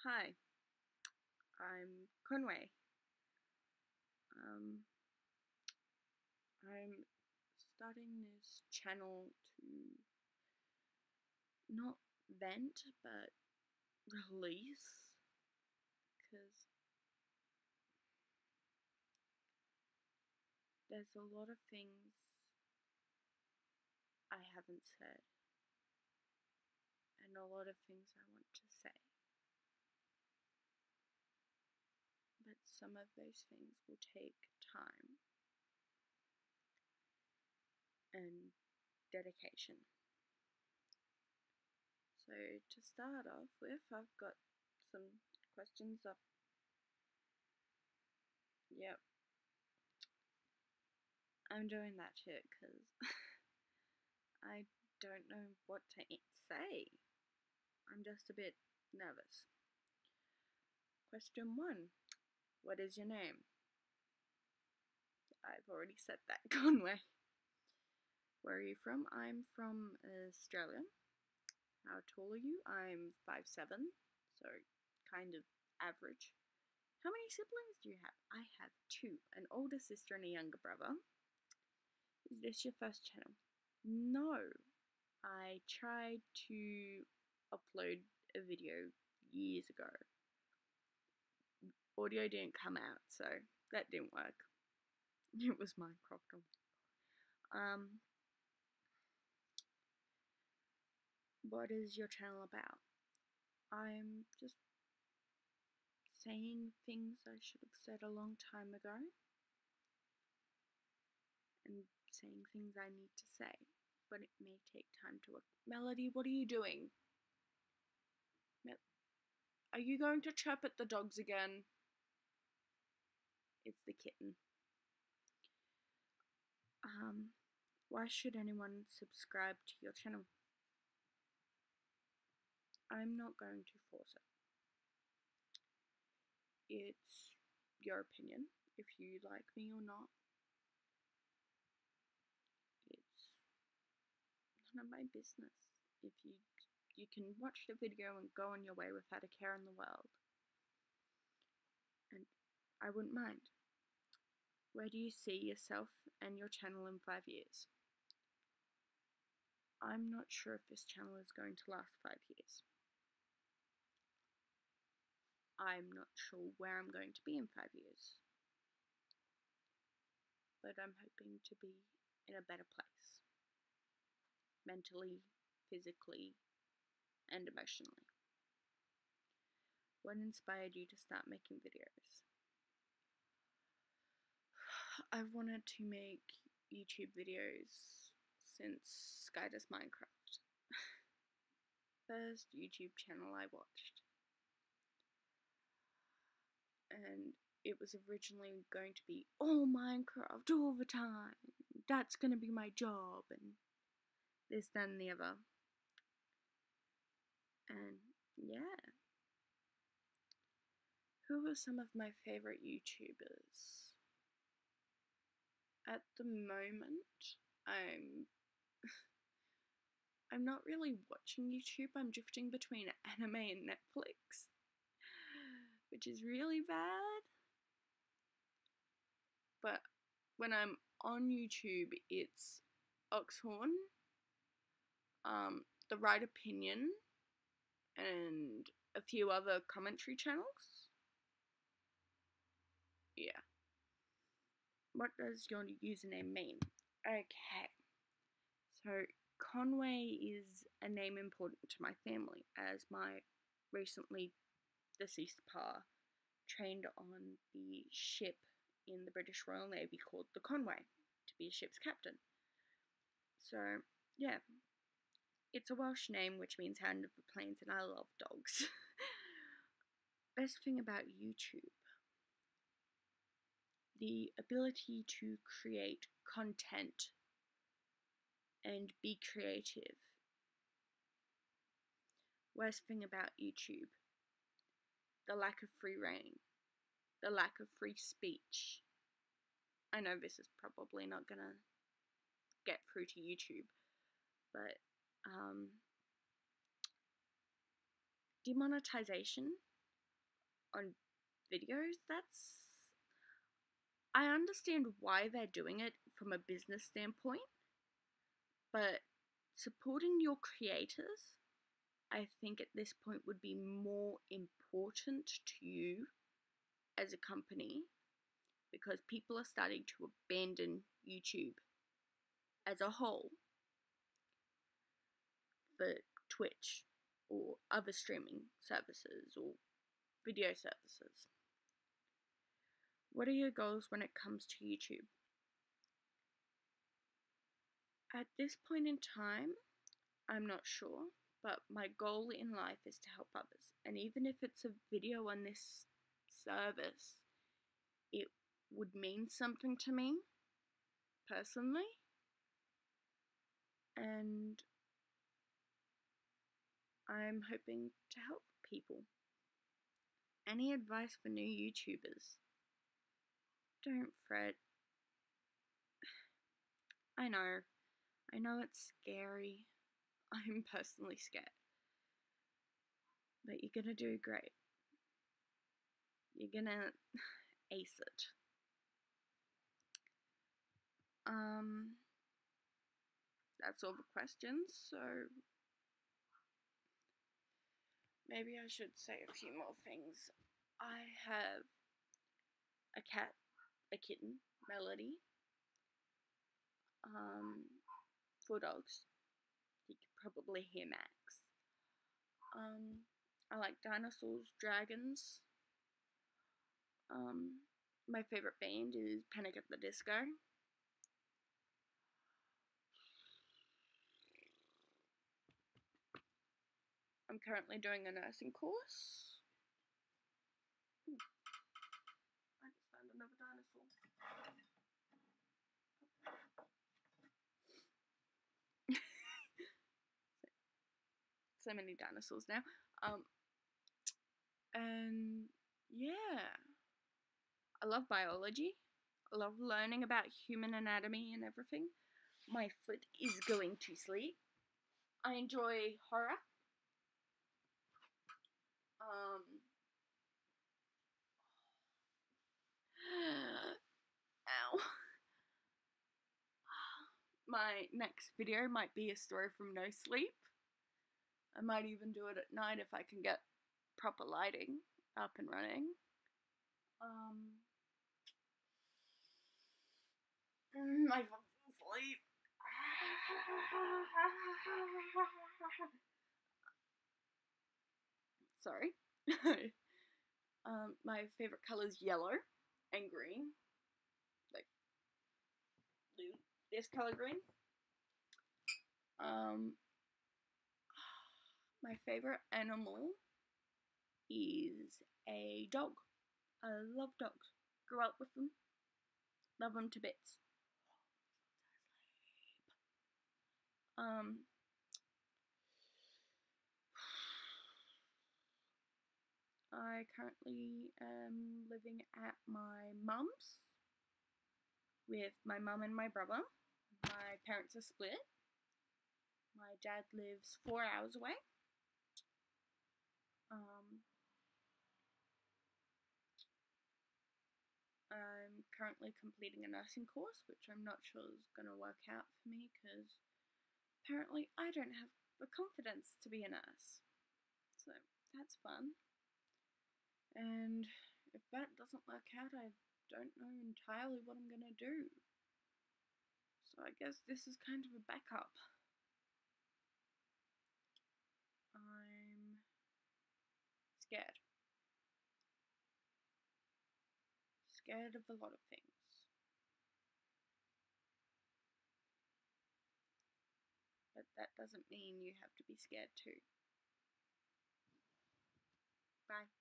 Hi, I'm Conway. Um, I'm starting this channel to not vent but release because there's a lot of things I haven't said and a lot of things I want to say. But some of those things will take time and dedication. So, to start off with, I've got some questions up. Yep. I'm doing that shit because I don't know what to say. I'm just a bit nervous. Question one What is your name? I've already said that, Conway. Where are you from? I'm from Australia. How tall are you? I'm five seven, so kind of average. How many siblings do you have? I have two an older sister and a younger brother. Is this your first channel? No. I tried to upload a video years ago. Audio didn't come out, so that didn't work. It was Minecraft. Um, what is your channel about? I'm just saying things I should have said a long time ago and saying things I need to say, but it may take time to work. Melody, what are you doing? Are you going to chirp at the dogs again? It's the kitten. Um, why should anyone subscribe to your channel? I'm not going to force it. It's your opinion if you like me or not. It's none of my business. If you you can watch the video and go on your way without a care in the world. And I wouldn't mind. Where do you see yourself and your channel in five years? I'm not sure if this channel is going to last five years. I'm not sure where I'm going to be in five years. But I'm hoping to be in a better place. Mentally, physically, and emotionally. What inspired you to start making videos? I've wanted to make YouTube videos since Sky Does Minecraft. First YouTube channel I watched. And it was originally going to be all Minecraft all the time. That's gonna be my job and this, then, the other. And yeah. Who are some of my favorite YouTubers? At the moment, I'm I'm not really watching YouTube. I'm drifting between anime and Netflix, which is really bad. But when I'm on YouTube, it's Oxhorn, um, The Right Opinion, and a few other commentary channels. Yeah. What does your username mean? Okay. So, Conway is a name important to my family as my recently deceased pa trained on the ship in the British Royal Navy called the Conway to be a ship's captain. So, yeah, it's a Welsh name which means Hand of the Plains, and I love dogs. Best thing about YouTube the ability to create content and be creative. Worst thing about YouTube the lack of free reign, the lack of free speech. I know this is probably not gonna get through to YouTube, but um, demonetization on videos, that's. I understand why they're doing it from a business standpoint, but supporting your creators, I think at this point would be more important to you as a company because people are starting to abandon YouTube as a whole for Twitch or other streaming services or video services. What are your goals when it comes to YouTube? At this point in time, I'm not sure, but my goal in life is to help others. And even if it's a video on this service, it would mean something to me personally. And I'm hoping to help people. Any advice for new YouTubers? Don't fret. I know. I know it's scary. I'm personally scared. But you're gonna do great. You're gonna ace it. Um, that's all the questions, so maybe I should say a few more things. I have a cat, a kitten, Melody, um, four dogs. You could probably hear Max. Um, I like dinosaurs, dragons. Um, my favorite band is Panic at the Disco. I'm currently doing a nursing course. Ooh. I just found another dinosaur. so many dinosaurs now. Um, and yeah, I love biology. I love learning about human anatomy and everything. My foot is going to sleep. I enjoy horror. Um, ow. My next video might be a story from No Sleep. I might even do it at night if I can get proper lighting up and running. Um, my phone's asleep. Sorry. um, my favorite color is yellow and green. Like this color green. Um, my favorite animal is a dog. I love dogs. Grew up with them. Love them to bits. Um, I currently am living at my mum's with my mum and my brother. My parents are split. My dad lives four hours away. Um, I'm currently completing a nursing course, which I'm not sure is going to work out for me because apparently I don't have the confidence to be a nurse. So that's fun. And if that doesn't work out, I don't know entirely what I'm going to do. So I guess this is kind of a backup. I'm scared. Scared of a lot of things. But that doesn't mean you have to be scared too. Bye.